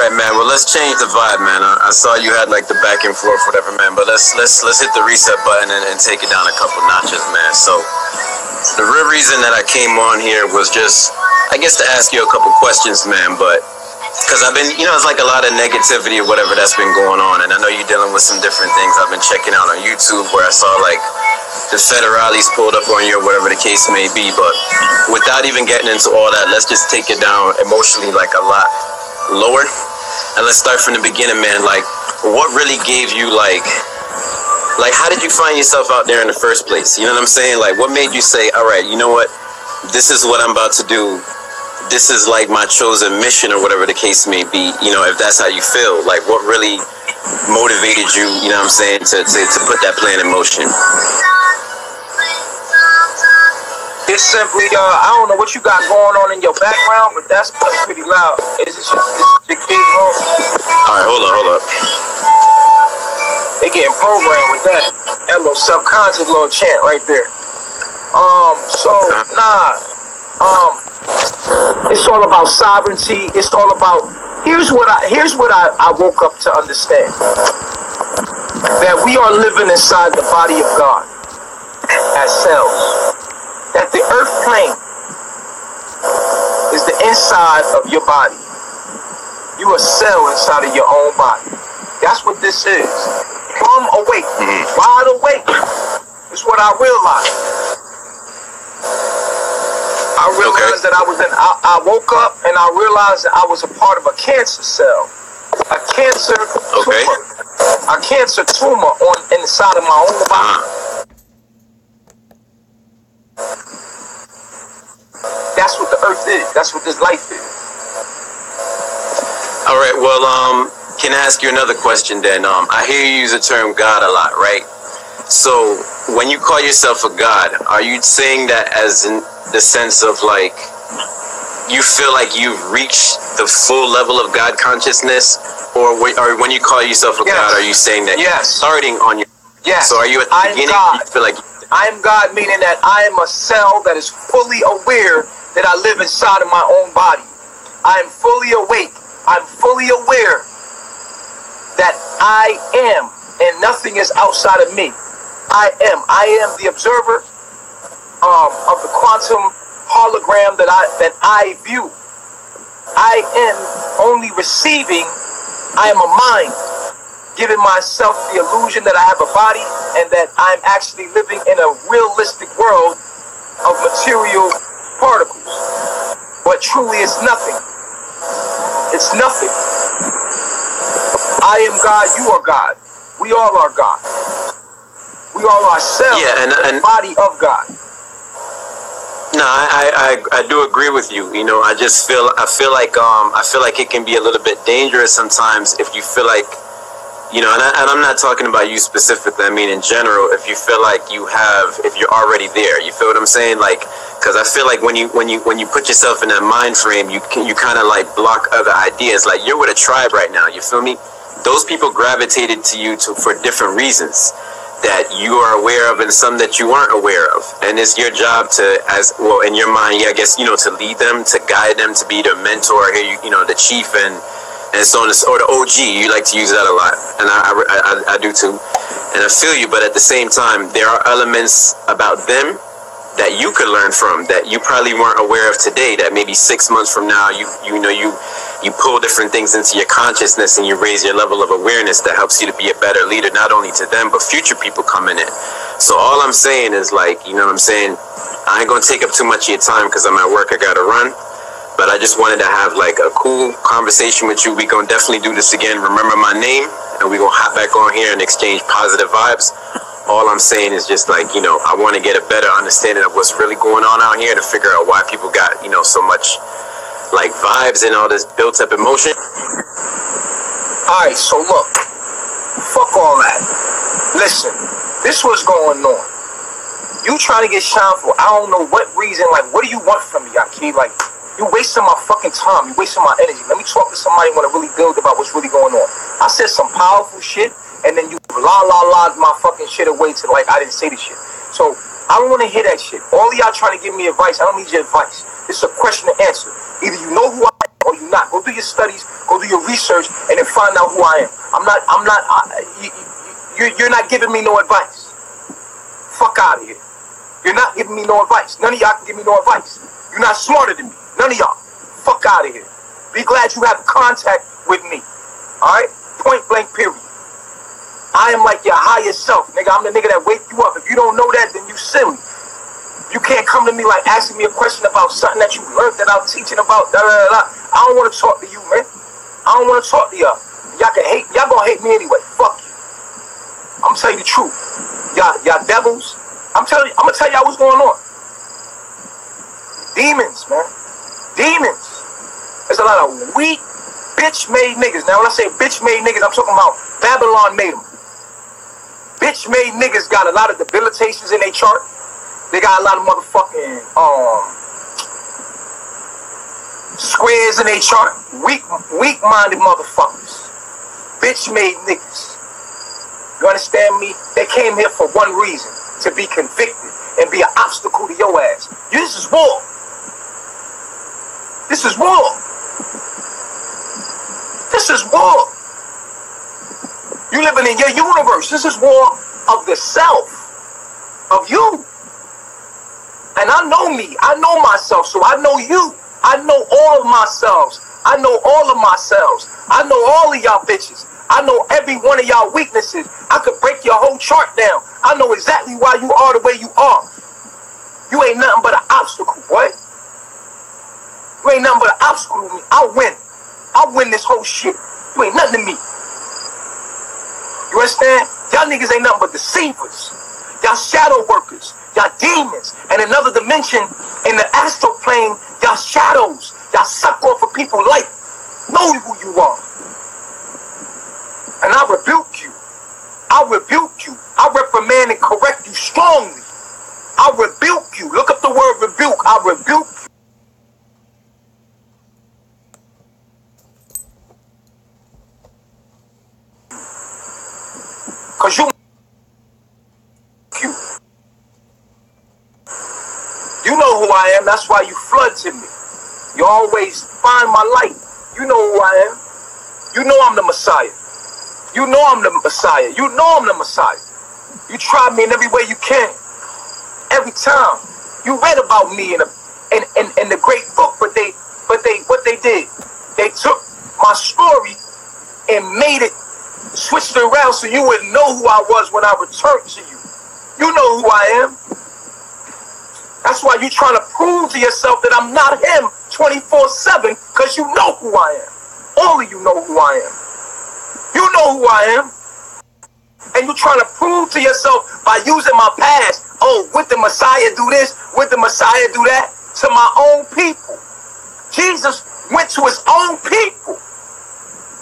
Right, man. Well, let's change the vibe, man. I, I, saw you had like the back and forth, whatever, man. But let's let's let's hit the reset button and, and take it down a couple notches, man. So, the real reason that I came on here was just, I guess, to ask you a couple questions, man. But because I've been, you know, it's like a lot of negativity or whatever that's been going on, and I know you're dealing with some different things. I've been checking out on YouTube where I saw like the federales pulled up on you or whatever the case may be. But without even getting into all that, let's just take it down emotionally like a lot lower. And let's start from the beginning, man. Like, what really gave you like, like, how did you find yourself out there in the first place? You know what I'm saying? Like, what made you say, all right, you know what, this is what I'm about to do. This is like my chosen mission or whatever the case may be. You know, if that's how you feel, like, what really motivated you? You know what I'm saying to to, to put that plan in motion. It's simply, uh, I don't know what you got going on in your background, but that's pretty loud. Is it your, is your kids home? All right, hold on, hold up. They getting programmed with that. That little subconscious little chant right there. Um, so, nah. Um, it's all about sovereignty. It's all about, here's what I, here's what I, I woke up to understand. That we are living inside the body of God as cells the earth plane is the inside of your body. You are a cell inside of your own body. That's what this is. Come awake, mm-hmm. wide awake. It's what I realized. I realized okay. that I was in. I, I, woke up and I realized that I was a part of a cancer cell, a cancer okay. tumor, a cancer tumor on inside of my own body. Uh-huh. That's what the earth is. That's what this life is. All right. Well, um, can I ask you another question then? Um, I hear you use the term God a lot, right? So when you call yourself a God, are you saying that as in the sense of like you feel like you've reached the full level of God consciousness, or, or when you call yourself a yes. God, are you saying that yes. starting on your yes? So are you at the I'm beginning? God. You feel like I am God, meaning that I am a cell that is fully aware that I live inside of my own body. I am fully awake. I'm fully aware that I am, and nothing is outside of me. I am. I am the observer um, of the quantum hologram that I that I view. I am only receiving. I am a mind, giving myself the illusion that I have a body and that I'm actually living in a realistic world of material particles. But truly, it's nothing. It's nothing. I am God, you are God. We all are God. We all are ourselves, yeah, and, and the body of God. No, I, I, I do agree with you. You know, I just feel I feel like um I feel like it can be a little bit dangerous sometimes if you feel like you know, and, I, am not talking about you specifically. I mean, in general, if you feel like you have, if you're already there, you feel what I'm saying? Like, because I feel like when you when you when you put yourself in that mind frame, you can you kind of like block other ideas. Like you're with a tribe right now. You feel me? Those people gravitated to you to for different reasons that you are aware of and some that you aren't aware of. And it's your job to, as well, in your mind, yeah, I guess, you know, to lead them, to guide them, to be their mentor, here, you, you know, the chief and and so on, or the OG. You like to use that a lot, and I, I, I, do too. And I feel you, but at the same time, there are elements about them that you could learn from that you probably weren't aware of today. That maybe six months from now, you you know you you pull different things into your consciousness and you raise your level of awareness that helps you to be a better leader, not only to them but future people coming in. So all I'm saying is like, you know what I'm saying. I ain't gonna take up too much of your time because I'm at work. I gotta run. But I just wanted to have like a cool conversation with you. We gonna definitely do this again. Remember my name, and we gonna hop back on here and exchange positive vibes. All I'm saying is just like you know, I want to get a better understanding of what's really going on out here to figure out why people got you know so much like vibes and all this built up emotion. All right, so look, fuck all that. Listen, this was going on. You trying to get shine for I don't know what reason. Like, what do you want from me, Akeem? Like, you wasting my fucking time. You wasting my energy. Let me talk to somebody who want to really build about what's really going on. I said some powerful shit, and then you la la la my fucking shit away to like I didn't say the shit. So I don't want to hear that shit. All y'all trying to give me advice. I don't need your advice. It's a question to answer. Either you know who I am or you not. Go do your studies. Go do your research and then find out who I am. I'm not. I'm not. I, you, you, you're not giving me no advice. Fuck out of here. You're not giving me no advice. None of y'all can give me no advice. You're not smarter than me. None of y'all. Fuck out of here. Be glad you have contact with me. All right. Point blank. Period. I am like your higher self, nigga. I'm the nigga that wake you up. If you don't know that, then you silly. You can't come to me like asking me a question about something that you learned that I'm teaching about. Da, da, da, da. I don't want to talk to you, man. I don't want to talk to y'all. Y'all can hate. Y'all gonna hate me anyway. Fuck you. I'm telling you the truth. Y'all, y'all devils. I'm telling. I'm gonna tell y'all what's going on. Demons, man. Demons. There's a lot of weak, bitch-made niggas. Now, when I say bitch-made niggas, I'm talking about Babylon made them. Bitch-made niggas got a lot of debilitations in their chart. They got a lot of motherfucking um squares in their chart. Weak, weak-minded motherfuckers. Bitch-made niggas. You understand me? They came here for one reason: to be convicted and be an obstacle to your ass. This is war. This is war. This is war. You living in your universe. This is war of the self, of you. And I know me. I know myself. So I know you. I know all of myself. I know all of myself. I know all of y'all bitches. I know every one of y'all weaknesses. I could break your whole chart down. I know exactly why you are the way you are. You ain't nothing but an ain't nothing but an obstacle to me. I'll win. I'll win this whole shit. You ain't nothing to me. You understand? Y'all niggas ain't nothing but deceivers. Y'all shadow workers y'all demons. And another dimension in the astral plane, y'all shadows. Y'all suck off of people's life. Know who you are. And I rebuke you. I rebuke you. I reprimand and correct you strongly. I rebuke you. Look up the word rebuke. I rebuke you. Because you You know who I am. That's why you flood to me. You always find my light. You know who I am. You know I'm the Messiah. You know I'm the Messiah. You know I'm the Messiah. You try me in every way you can. Every time. You read about me in, a, in, in, in the great book, but they but they what they did, they took my story and made it switched it around so you wouldn't know who I was when I returned to you. You know who I am. That's why you're trying to prove to yourself that I'm not him 24-7 because you know who I am. Only you know who I am. You know who I am. And you're trying to prove to yourself by using my past. Oh, would the Messiah do this? Would the Messiah do that? To my own people. Jesus went to his own people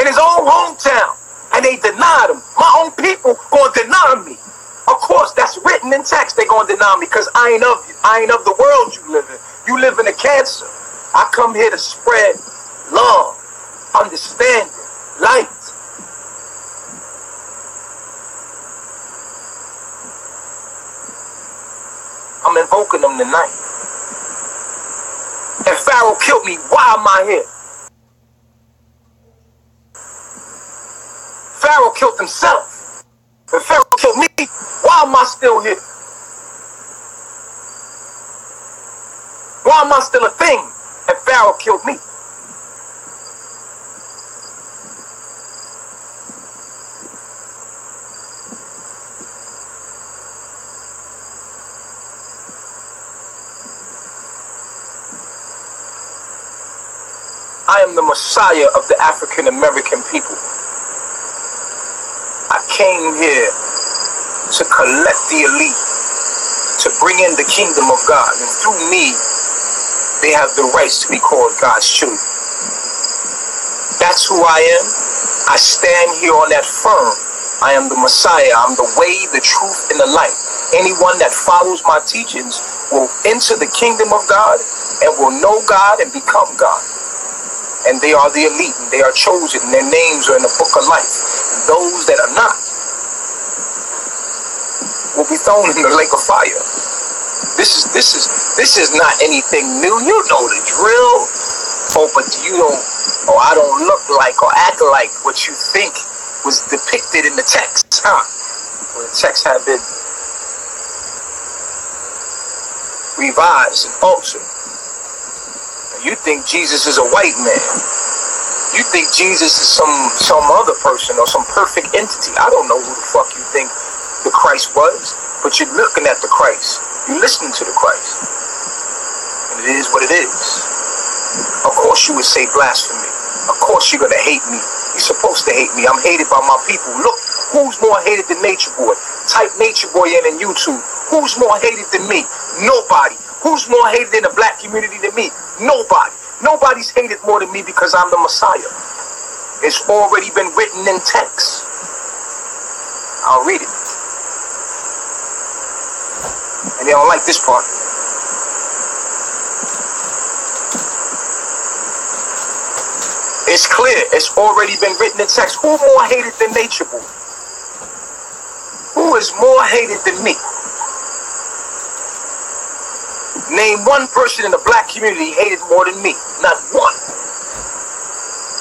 in his own hometown and they denied him. My own people gonna deny me. Of course, that's written in text. They're gonna deny me because I ain't of I ain't of the world you live in. You live in a cancer. I come here to spread love, understanding, light. I'm invoking them tonight. And Pharaoh killed me. Why am I here? Pharaoh killed himself. Pharaoh killed me. Why am I still here? Why am I still a thing? And Pharaoh killed me. I am the Messiah of the African American people. I came here to collect the elite, to bring in the kingdom of God. And through me, they have the rights to be called God's children. That's who I am. I stand here on that firm. I am the Messiah. I'm the way, the truth, and the light. Anyone that follows my teachings will enter the kingdom of God and will know God and become God. And they are the elite, and they are chosen, and their names are in the book of life. And those that are not will be thrown in the lake of fire. This is this is this is not anything new. You know the drill. Oh, but you don't or I don't look like or act like what you think was depicted in the text, huh? Where the text had been revised and altered. You think Jesus is a white man. You think Jesus is some some other person or some perfect entity. I don't know who the fuck you think the Christ was, but you're looking at the Christ. You're listening to the Christ. And it is what it is. Of course you would say blasphemy. Of course you're gonna hate me. You're supposed to hate me. I'm hated by my people. Look, who's more hated than Nature Boy? Type Nature Boy in on YouTube. Who's more hated than me? Nobody. Who's more hated in the black community than me? Nobody. Nobody's hated more than me because I'm the Messiah. It's already been written in text. I'll read it. And they don't like this part. It's clear. It's already been written in text. Who more hated than Nature Boy? Who is more hated than me? Name one person in the black community hated more than me. Not one.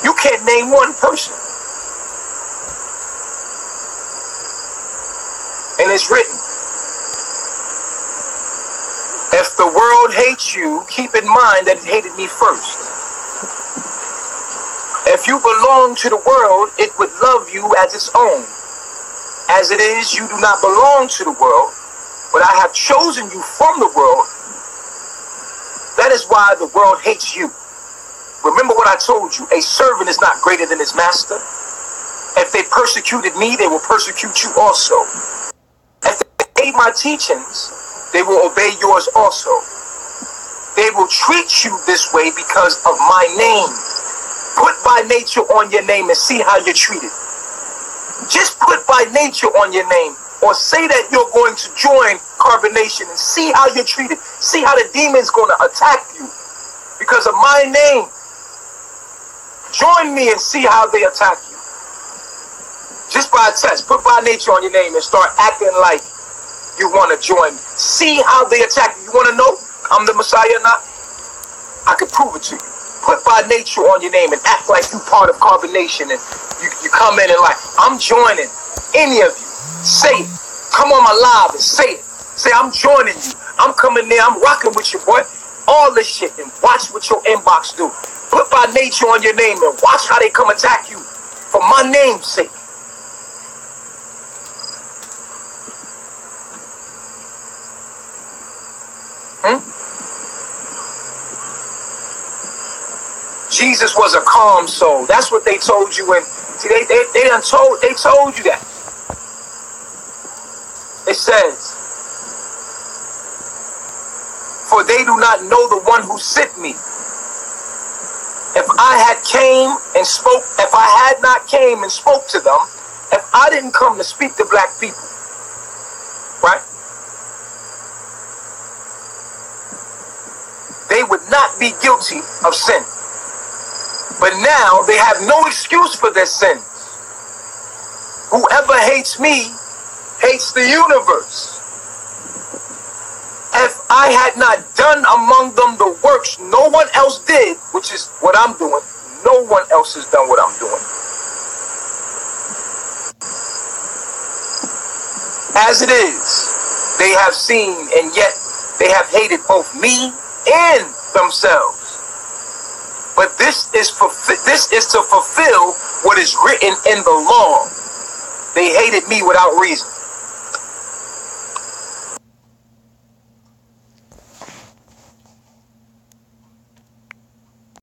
You can't name one person. And it's written. If the world hates you, keep in mind that it hated me first. If you belong to the world, it would love you as its own. As it is, you do not belong to the world, but I have chosen you from the world that is why the world hates you. Remember what I told you a servant is not greater than his master. If they persecuted me, they will persecute you also. If they hate my teachings, they will obey yours also. They will treat you this way because of my name. Put by nature on your name and see how you're treated. Just put by nature on your name or say that you're going to join carbonation and see how you're treated. See how the demon's going to attack you because of my name. Join me and see how they attack you. Just by a test, put by nature on your name and start acting like you want to join. See how they attack you. You want to know I'm the Messiah or not? I can prove it to you. Put by nature on your name and act like you part of carbonation and you, you come in and like, I'm joining any of you. Say it. Come on my live and say it. Say, I'm joining you. I'm coming there. I'm rocking with you, boy. All this shit and watch what your inbox do. Put by nature on your name and watch how they come attack you for my name's sake. Jesus was a calm soul. That's what they told you and see they they, they done told they told you that. It says, For they do not know the one who sent me. If I had came and spoke, if I had not came and spoke to them, if I didn't come to speak to black people, right? They would not be guilty of sin. But now they have no excuse for their sins. Whoever hates me hates the universe. If I had not done among them the works no one else did, which is what I'm doing, no one else has done what I'm doing. As it is, they have seen and yet they have hated both me and themselves. This is this is to fulfill what is written in the law. They hated me without reason.